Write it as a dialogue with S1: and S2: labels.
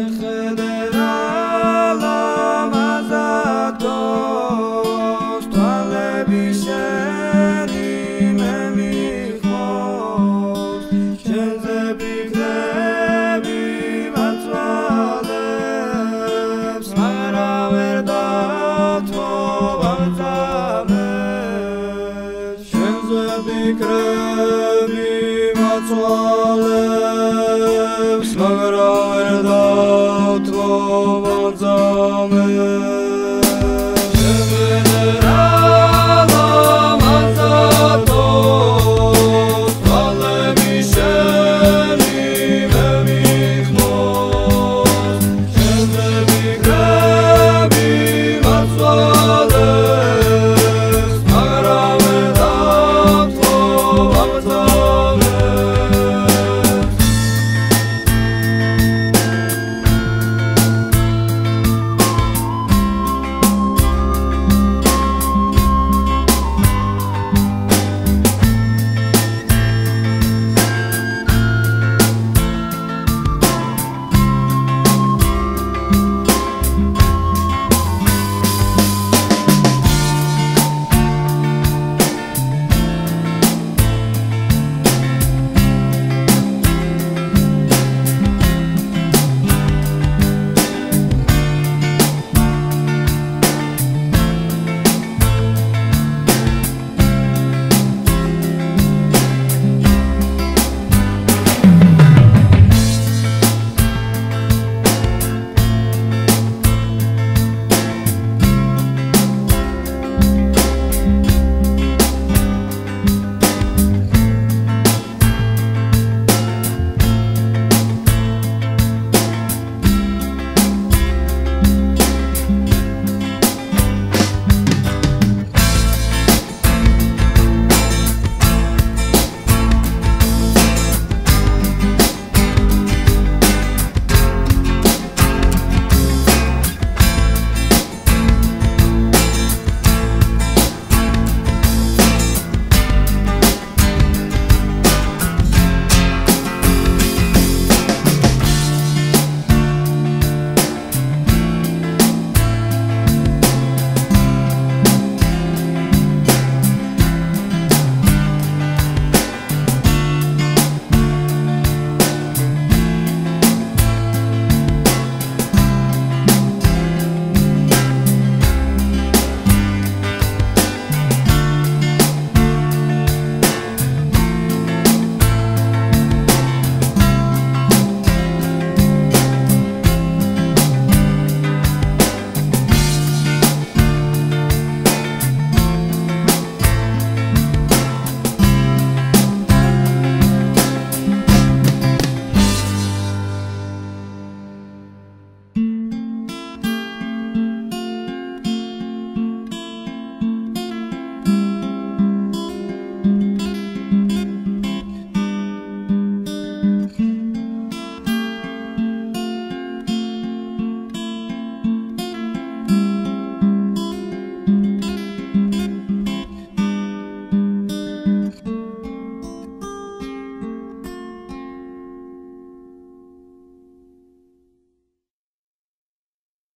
S1: Yeah. ფიქრები მაწვალებს მაგრამ ვერ დავთმობ ამძამებს